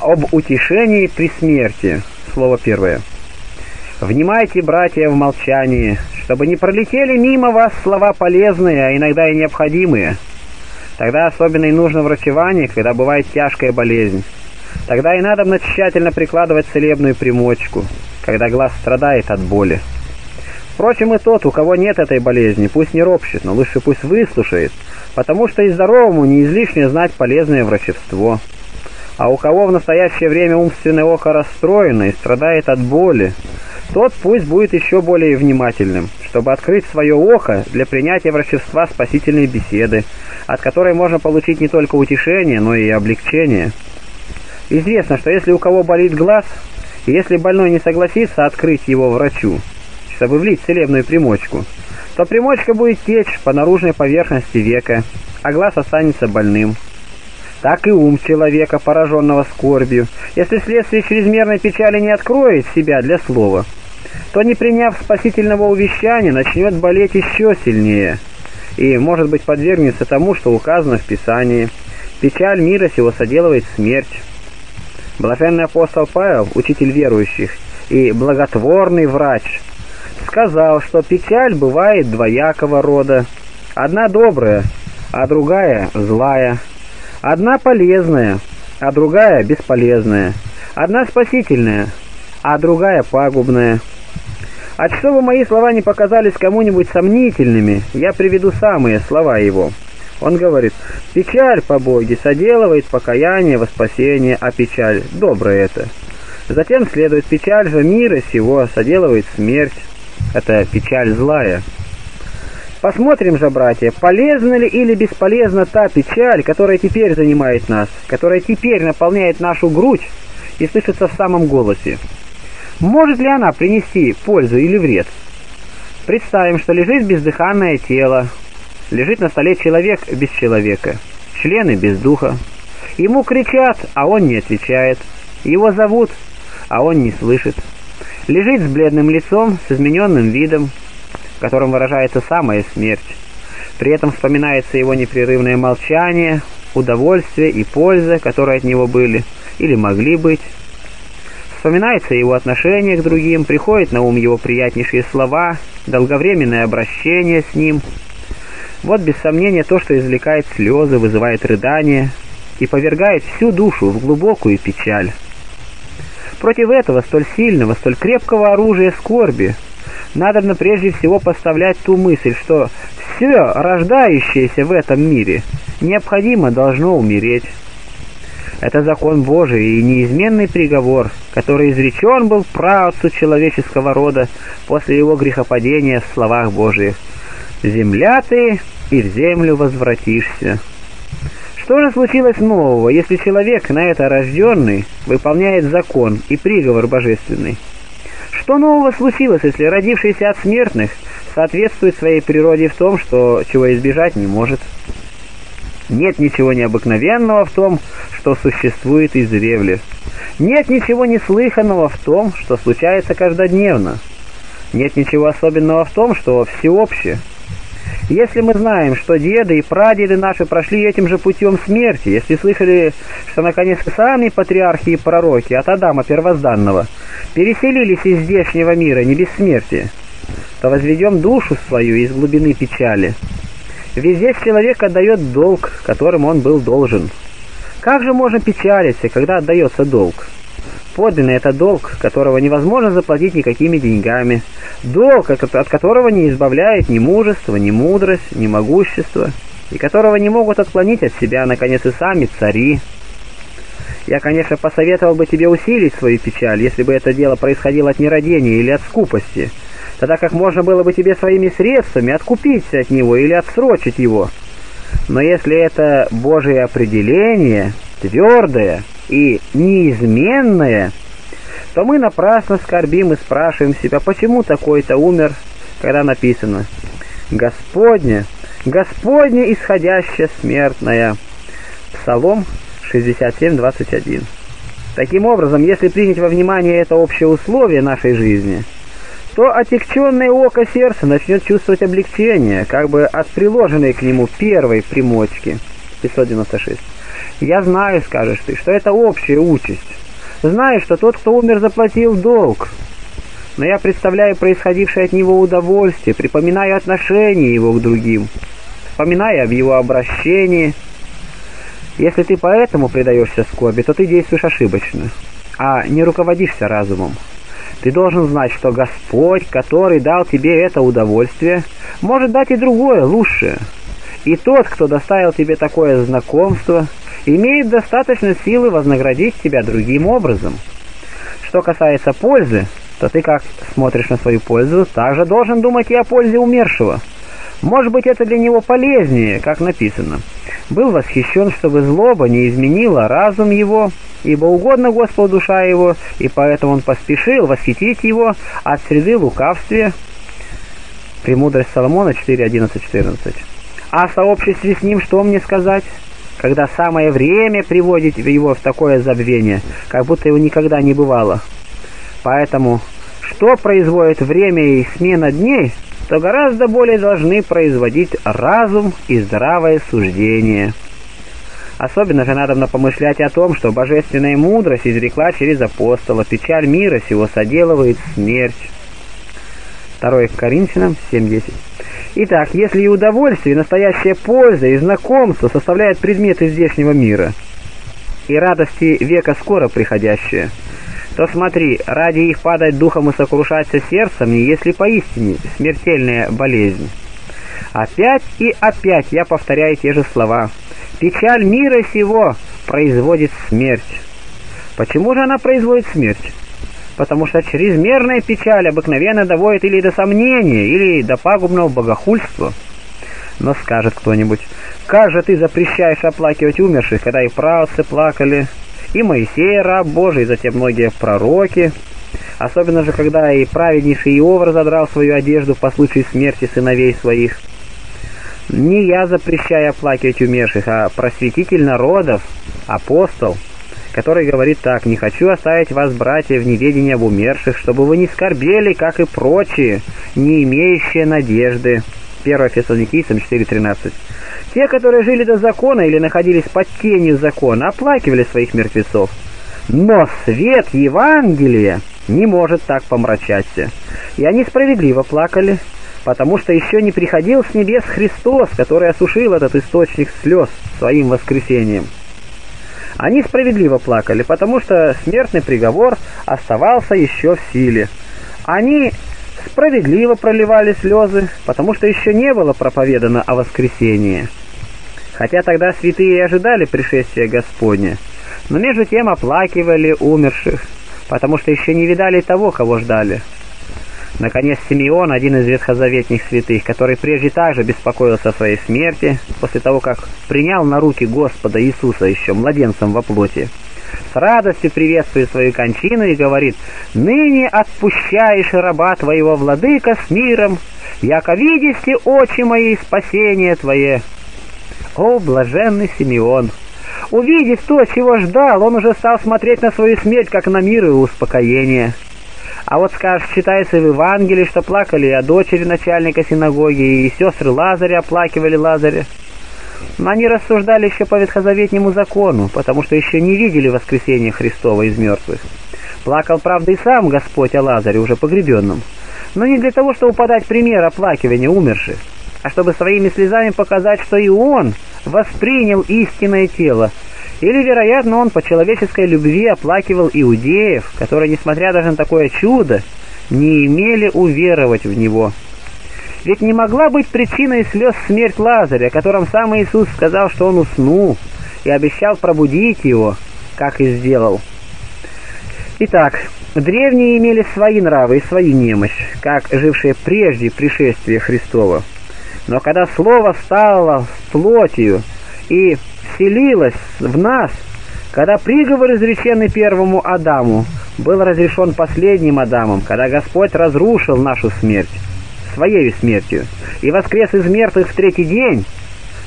об утешении при смерти. Слово первое. Внимайте, братья, в молчании, чтобы не пролетели мимо вас слова полезные, а иногда и необходимые. Тогда особенно и нужно врачевание, когда бывает тяжкая болезнь. Тогда и надо тщательно прикладывать целебную примочку, когда глаз страдает от боли. Впрочем, и тот, у кого нет этой болезни, пусть не ропщет, но лучше пусть выслушает, потому что и здоровому не излишне знать полезное врачевство. А у кого в настоящее время умственное око расстроено и страдает от боли, тот пусть будет еще более внимательным, чтобы открыть свое око для принятия врачества спасительной беседы, от которой можно получить не только утешение, но и облегчение. Известно, что если у кого болит глаз, и если больной не согласится открыть его врачу, чтобы влить целебную примочку, то примочка будет течь по наружной поверхности века, а глаз останется больным. Так и ум человека, пораженного скорбью, если вследствие чрезмерной печали не откроет себя для слова, то, не приняв спасительного увещания, начнет болеть еще сильнее и, может быть, подвергнется тому, что указано в Писании. Печаль мира сего соделывает смерть. Блаженный апостол Павел, учитель верующих и благотворный врач, сказал, что печаль бывает двоякого рода. Одна добрая, а другая злая. Одна полезная, а другая бесполезная. Одна спасительная, а другая пагубная. А чтобы мои слова не показались кому-нибудь сомнительными, я приведу самые слова его. Он говорит, «Печаль по Боге соделывает покаяние во спасение, а печаль — доброе это». Затем следует печаль же мира сего соделывает смерть. Это печаль злая. Посмотрим же, братья, полезна ли или бесполезна та печаль, которая теперь занимает нас, которая теперь наполняет нашу грудь и слышится в самом голосе. Может ли она принести пользу или вред? Представим, что лежит бездыханное тело, лежит на столе человек без человека, члены без духа. Ему кричат, а он не отвечает. Его зовут, а он не слышит. Лежит с бледным лицом, с измененным видом, в котором выражается самая смерть. При этом вспоминается его непрерывное молчание, удовольствие и польза, которые от него были или могли быть. Вспоминается его отношение к другим, приходит на ум его приятнейшие слова, долговременное обращение с ним. Вот без сомнения то, что извлекает слезы, вызывает рыдание и повергает всю душу в глубокую печаль. Против этого столь сильного, столь крепкого оружия скорби надо прежде всего поставлять ту мысль, что все рождающееся в этом мире необходимо должно умереть. Это закон Божий и неизменный приговор, который изречен был праотцу человеческого рода после его грехопадения в словах Божиих. «Земля ты, и в землю возвратишься». Что же случилось нового, если человек, на это рожденный, выполняет закон и приговор божественный? Что нового случилось, если родившийся от смертных соответствует своей природе в том, что чего избежать не может? Нет ничего необыкновенного в том, что существует издревле. Нет ничего неслыханного в том, что случается каждодневно. Нет ничего особенного в том, что всеобщее. Если мы знаем, что деды и прадеды наши прошли этим же путем смерти, если слышали, что наконец сами патриархи и пророки от Адама первозданного переселились из здешнего мира не без смерти, то возведем душу свою из глубины печали. Ведь здесь человек отдает долг, которым он был должен. Как же можно печалиться, когда отдается долг? Подлинный это долг, которого невозможно заплатить никакими деньгами. Долг, от которого не избавляет ни мужество, ни мудрость, ни могущество, и которого не могут отклонить от себя, наконец, и сами цари. Я, конечно, посоветовал бы тебе усилить свою печаль, если бы это дело происходило от нерадения или от скупости, тогда как можно было бы тебе своими средствами откупиться от него или отсрочить его. Но если это Божие определение, твердое, и неизменное, то мы напрасно скорбим и спрашиваем себя, почему такой-то умер, когда написано «Господня, Господня исходящая смертная». Псалом 67:21. Таким образом, если принять во внимание это общее условие нашей жизни, то отягченное око сердца начнет чувствовать облегчение, как бы от приложенной к нему первой примочки. 596. Я знаю, скажешь ты, что это общая участь. Знаю, что тот, кто умер, заплатил долг. Но я представляю происходившее от него удовольствие, припоминаю отношение его к другим, вспоминаю об его обращении. Если ты поэтому предаешься скорби, то ты действуешь ошибочно, а не руководишься разумом. Ты должен знать, что Господь, который дал тебе это удовольствие, может дать и другое, лучшее. И тот, кто доставил тебе такое знакомство, имеет достаточно силы вознаградить тебя другим образом. Что касается пользы, то ты как смотришь на свою пользу, также должен думать и о пользе умершего. Может быть, это для него полезнее, как написано. Был восхищен, чтобы злоба не изменила разум его, ибо угодно Господу душа его, и поэтому он поспешил восхитить его от среды лукавствия. Премудрость Соломона 4.11.14. А о сообществе с ним что мне сказать? Когда самое время приводит его в такое забвение, как будто его никогда не бывало. Поэтому, что производит время и смена дней, то гораздо более должны производить разум и здравое суждение. Особенно же надо помышлять о том, что божественная мудрость изрекла через апостола, печаль мира сего соделывает смерть. 2 Коринфянам 7.10 Итак, если и удовольствие, и настоящая польза, и знакомство составляют предметы здешнего мира, и радости века скоро приходящие, то смотри, ради их падать духом и сокрушаться сердцем, если поистине смертельная болезнь. Опять и опять я повторяю те же слова. Печаль мира сего производит смерть. Почему же она производит смерть? Потому что чрезмерная печаль обыкновенно доводит или до сомнения, или до пагубного богохульства. Но скажет кто-нибудь, как же ты запрещаешь оплакивать умерших, когда и правцы плакали, и Моисей, раб Божий, и затем многие пророки, особенно же, когда и праведнейший Иов разодрал свою одежду по случаю смерти сыновей своих. Не я запрещаю оплакивать умерших, а просветитель народов, апостол, который говорит так, «Не хочу оставить вас, братья, в неведении об умерших, чтобы вы не скорбели, как и прочие, не имеющие надежды». 1 Фессалоникийцам 4.13. Те, которые жили до закона или находились под тенью закона, оплакивали своих мертвецов. Но свет Евангелия не может так помрачаться. И они справедливо плакали, потому что еще не приходил с небес Христос, который осушил этот источник слез своим воскресением. Они справедливо плакали, потому что смертный приговор оставался еще в силе. Они справедливо проливали слезы, потому что еще не было проповедано о воскресении хотя тогда святые ожидали пришествия Господня, но между тем оплакивали умерших, потому что еще не видали того, кого ждали. Наконец, Симеон, один из ветхозаветных святых, который прежде также беспокоился о своей смерти, после того, как принял на руки Господа Иисуса еще младенцем во плоти, с радостью приветствует свою кончину и говорит, «Ныне отпущаешь раба твоего, владыка, с миром, яко видите очи мои спасение твое». О, блаженный Симеон! Увидев то, чего ждал, он уже стал смотреть на свою смерть, как на мир и успокоение. А вот, скажешь, читается в Евангелии, что плакали о дочери начальника синагоги, и сестры Лазаря оплакивали Лазаря. Но они рассуждали еще по ветхозаветнему закону, потому что еще не видели воскресения Христова из мертвых. Плакал, правда, и сам Господь о Лазаре, уже погребенном, но не для того, чтобы подать пример оплакивания умерших, а чтобы своими слезами показать, что и он воспринял истинное тело. Или, вероятно, он по человеческой любви оплакивал иудеев, которые, несмотря даже на такое чудо, не имели уверовать в него. Ведь не могла быть причиной слез смерть Лазаря, о котором сам Иисус сказал, что он уснул, и обещал пробудить его, как и сделал. Итак, древние имели свои нравы и свою немощь, как жившие прежде пришествия Христова. Но когда Слово стало плотью и вселилось в нас, когда приговор, изреченный первому Адаму, был разрешен последним Адамом, когда Господь разрушил нашу смерть своей смертью и воскрес из мертвых в третий день,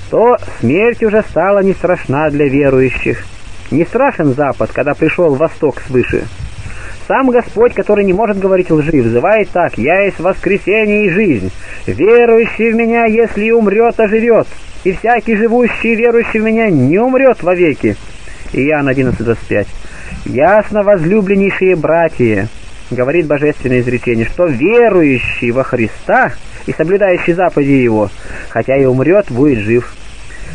то смерть уже стала не страшна для верующих. Не страшен Запад, когда пришел Восток свыше. Сам Господь, который не может говорить лжи, взывает так «Я есть воскресение и жизнь. Верующий в Меня, если умрет, оживет». И всякий живущий и верующий в меня не умрет вовеки». Иоанн 11.25. «Ясно, возлюбленнейшие братья, — говорит божественное изречение, — что верующий во Христа и соблюдающий заповеди Его, хотя и умрет, будет жив».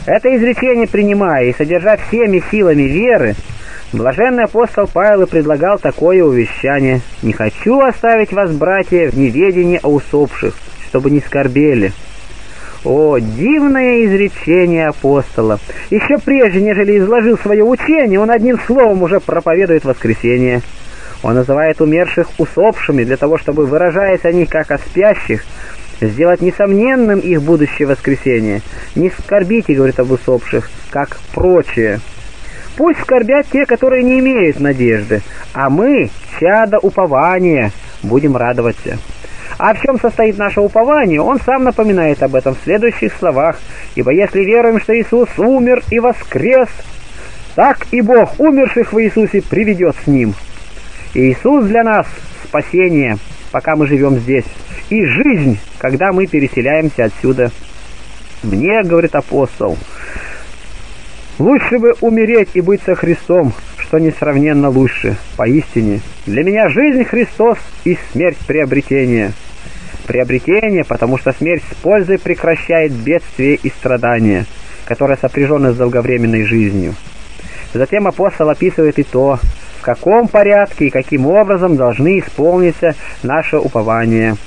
Это изречение принимая и содержа всеми силами веры, блаженный апостол Павел и предлагал такое увещание. «Не хочу оставить вас, братья, в неведении о усопших, чтобы не скорбели». О, дивное изречение апостола! Еще прежде, нежели изложил свое учение, он одним словом уже проповедует воскресение. Он называет умерших усопшими для того, чтобы, выражаясь о них как о спящих, сделать несомненным их будущее воскресение. Не скорбите, говорит об усопших, как прочие. Пусть скорбят те, которые не имеют надежды, а мы, чада упования, будем радоваться. А в чем состоит наше упование, он сам напоминает об этом в следующих словах. «Ибо если веруем, что Иисус умер и воскрес, так и Бог умерших в Иисусе приведет с Ним». Иисус для нас – спасение, пока мы живем здесь, и жизнь, когда мы переселяемся отсюда. Мне, говорит апостол, лучше бы умереть и быть со Христом, что несравненно лучше, поистине. Для меня жизнь Христос и смерть приобретение. Приобретение, потому что смерть с пользой прекращает бедствие и страдания, которые сопряжены с долговременной жизнью. Затем апостол описывает и то, в каком порядке и каким образом должны исполниться наше упование –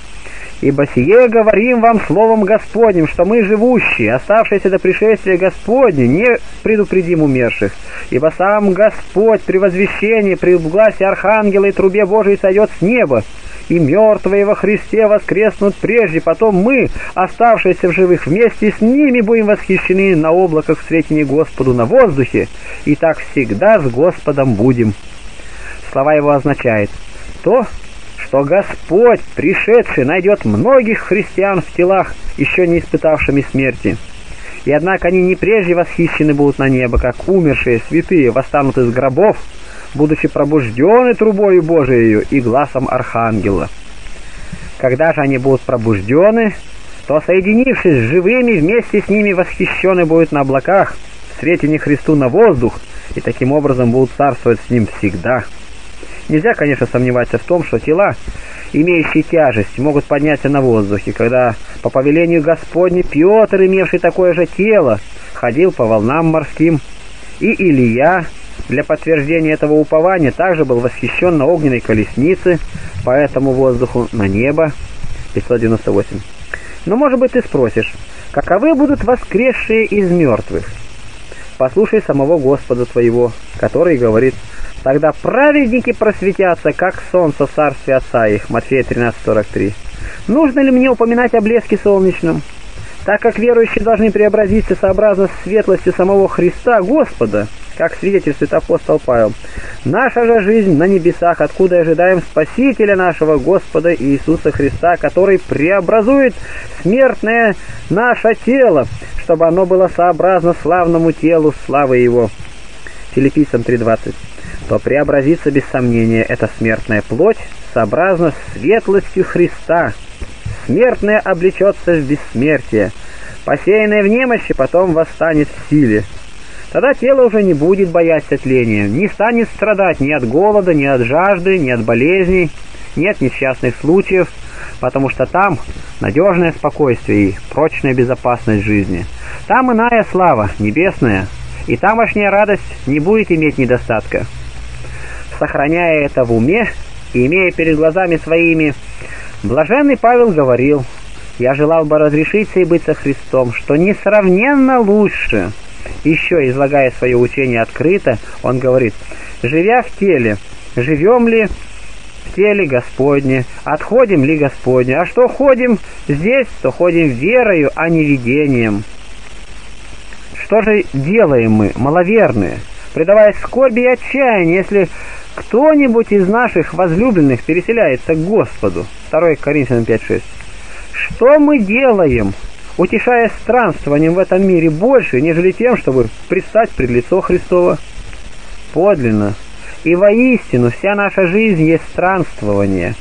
Ибо сие говорим вам словом Господним, что мы живущие, оставшиеся до пришествия Господня, не предупредим умерших. Ибо сам Господь при возвещении, при гласе Архангела и трубе Божией сойдет с неба, и мертвые во Христе воскреснут прежде, потом мы, оставшиеся в живых, вместе с ними будем восхищены на облаках встретения Господу на воздухе, и так всегда с Господом будем. Слова его означают то, что Господь, пришедший, найдет многих христиан в телах, еще не испытавшими смерти. И однако они не прежде восхищены будут на небо, как умершие святые восстанут из гробов, будучи пробуждены трубою Божией и глазом Архангела. Когда же они будут пробуждены, то, соединившись с живыми, вместе с ними восхищены будут на облаках, встретили Христу на воздух, и таким образом будут царствовать с Ним всегда. Нельзя, конечно, сомневаться в том, что тела, имеющие тяжесть, могут подняться на воздухе, когда по повелению Господне Петр, имевший такое же тело, ходил по волнам морским, и Илья для подтверждения этого упования также был восхищен на огненной колеснице по этому воздуху на небо. 598. Но, может быть, ты спросишь, каковы будут воскресшие из мертвых? Послушай самого Господа твоего, который говорит, Тогда праведники просветятся, как солнце в царстве Отца их. Матфея 13:43. Нужно ли мне упоминать о блеске солнечном? Так как верующие должны преобразиться сообразно светлости самого Христа, Господа, как свидетельствует апостол Павел. Наша же жизнь на небесах, откуда ожидаем Спасителя нашего Господа Иисуса Христа, который преобразует смертное наше тело, чтобы оно было сообразно славному телу славы Его. Филиппийцам 3.20 то преобразится без сомнения эта смертная плоть сообразно светлостью Христа. Смертная облечется в бессмертие, посеянное в немощи потом восстанет в силе. Тогда тело уже не будет бояться тления, не станет страдать ни от голода, ни от жажды, ни от болезней, нет несчастных случаев, потому что там надежное спокойствие и прочная безопасность жизни. Там иная слава, небесная, и тамошняя радость не будет иметь недостатка сохраняя это в уме и имея перед глазами своими, блаженный Павел говорил, «Я желал бы разрешиться и быть со Христом, что несравненно лучше». Еще, излагая свое учение открыто, он говорит, «Живя в теле, живем ли в теле Господне, отходим ли Господне, а что ходим здесь, то ходим верою, а не видением». Что же делаем мы, маловерные, предаваясь скорби и отчаянию, если кто-нибудь из наших возлюбленных переселяется к Господу. 2 Коринфянам 5.6. Что мы делаем, утешая странствованием в этом мире больше, нежели тем, чтобы предстать пред лицо Христова? Подлинно. И воистину вся наша жизнь есть странствование.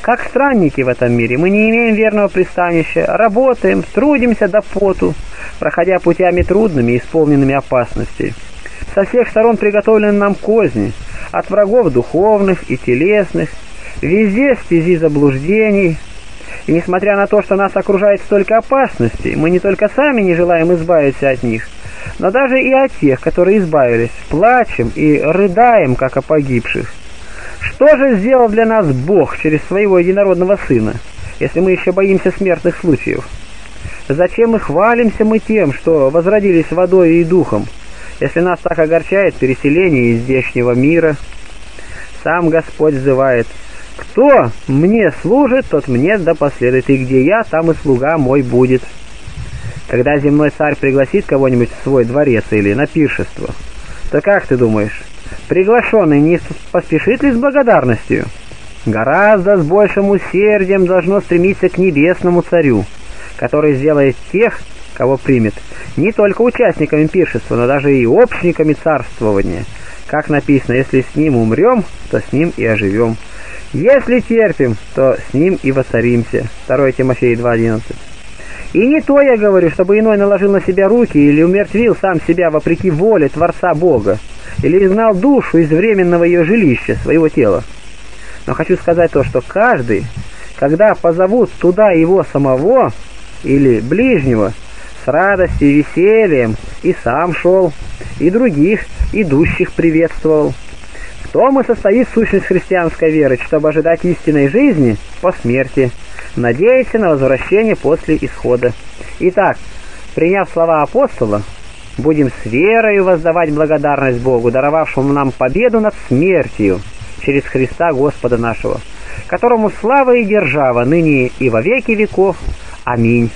Как странники в этом мире, мы не имеем верного пристанища, работаем, трудимся до поту, проходя путями трудными и исполненными опасностей. Со всех сторон приготовлены нам козни, от врагов духовных и телесных, везде стези заблуждений. И несмотря на то, что нас окружает столько опасностей, мы не только сами не желаем избавиться от них, но даже и от тех, которые избавились, плачем и рыдаем, как о погибших. Что же сделал для нас Бог через своего единородного Сына, если мы еще боимся смертных случаев? Зачем мы хвалимся мы тем, что возродились водой и духом, если нас так огорчает переселение из здешнего мира? Сам Господь взывает, «Кто мне служит, тот мне да последует, и где я, там и слуга мой будет». Когда земной царь пригласит кого-нибудь в свой дворец или на пиршество, то как ты думаешь, приглашенный не поспешит ли с благодарностью? Гораздо с большим усердием должно стремиться к небесному царю, который сделает тех, кого примет, не только участниками пиршества, но даже и общниками царствования. Как написано, если с ним умрем, то с ним и оживем. Если терпим, то с ним и воцаримся. 2 Тимофея 2.11 и не то я говорю, чтобы иной наложил на себя руки или умертвил сам себя вопреки воле Творца Бога, или изгнал душу из временного ее жилища, своего тела. Но хочу сказать то, что каждый, когда позовут туда его самого или ближнего, с радостью и весельем и сам шел, и других, идущих приветствовал. В том и состоит сущность христианской веры, чтобы ожидать истинной жизни по смерти, надеяться на возвращение после исхода. Итак, приняв слова апостола, будем с верою воздавать благодарность Богу, даровавшему нам победу над смертью через Христа Господа нашего, которому слава и держава ныне и во веки веков. Аминь.